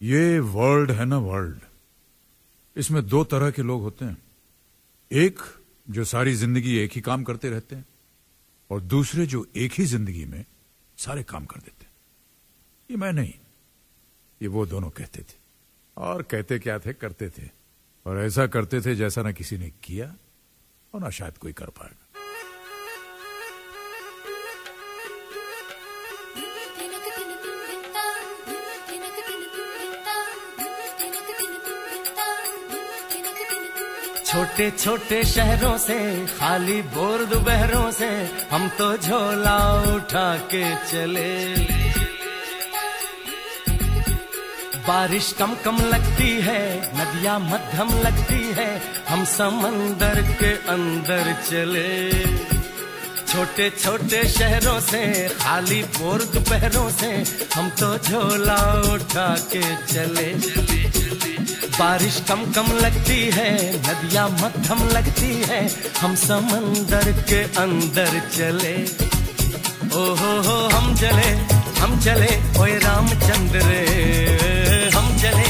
ये वर्ल्ड है ना वर्ल्ड। इसमें दो तरह के लोग होते हैं। एक जो सारी ज़िंदगी एक ही काम करते रहते हैं और दूसरे जो एक ही ज़िंदगी में सारे काम कर देते हैं। ये मैं नहीं, ये वो दोनों कहते थे। और कहते क्या थे? करते थे। और ऐसा करते थे जैसा ना किसी ने किया और ना शायद कोई कर पाएगा। छोटे छोटे शहरों से, खाली बोर दोपहरों से, हम तो झोला उठा के चले। बारिश कम कम लगती है, नदियाँ मध्यम लगती है, हम समंदर के अंदर चले। छोटे छोटे शहरों से, खाली बोर दोपहरों से, हम तो झोला उठा के चले। बारिश कम कम लगती है, नदियाँ मध्यम लगती है, हम समंदर के अंदर चले। ओ हो हो हम चले हम चले ओए रामचंद्र रे। हम चले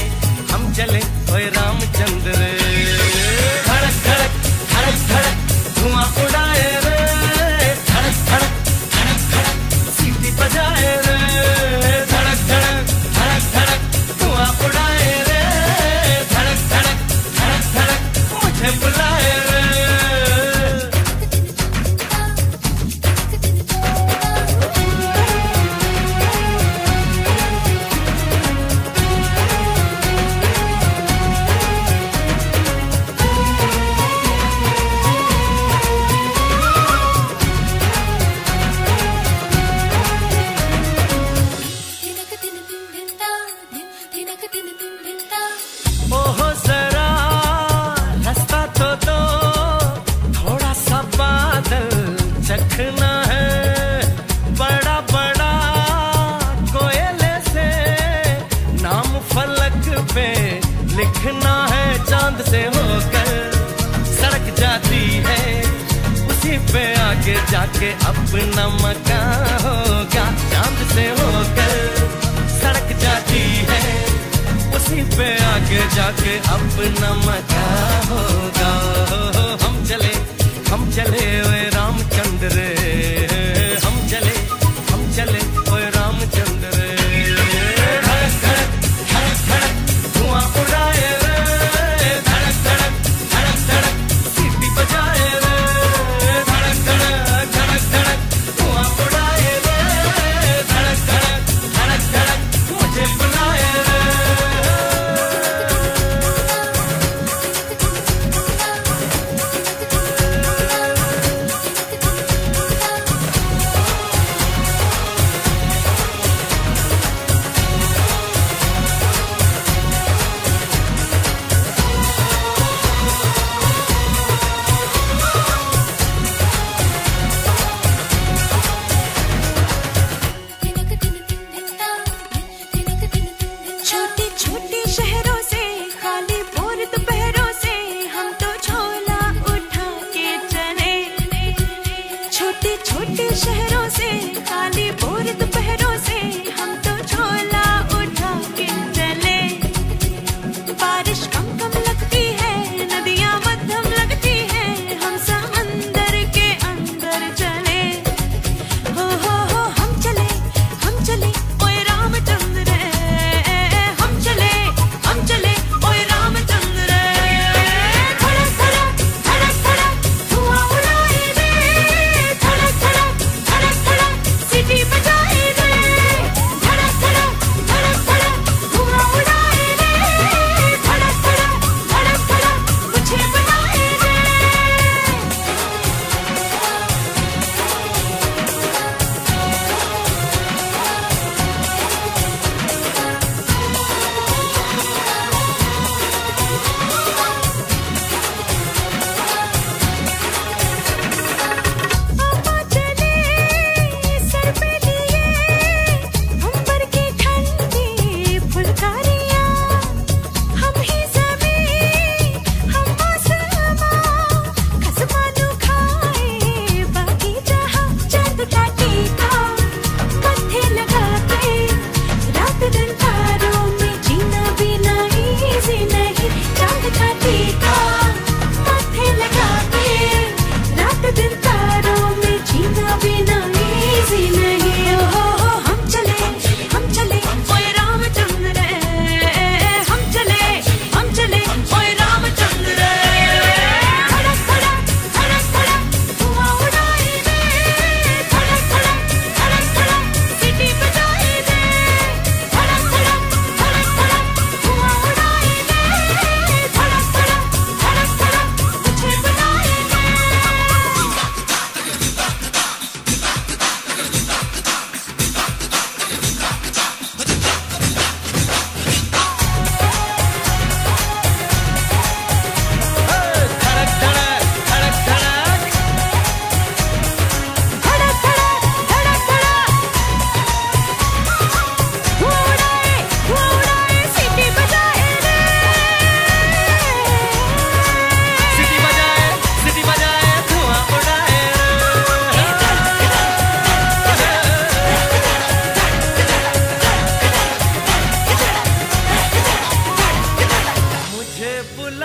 हम चले ओए रामचंद्र रे। लिखना है, चाँद से होकर सड़क जाती है। उसी पे आगे जाके अपना मकान होगा। चाँद से होकर सड़क जाती है। उसी पे आगे जाके अपना मकान होगा।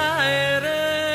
I aire.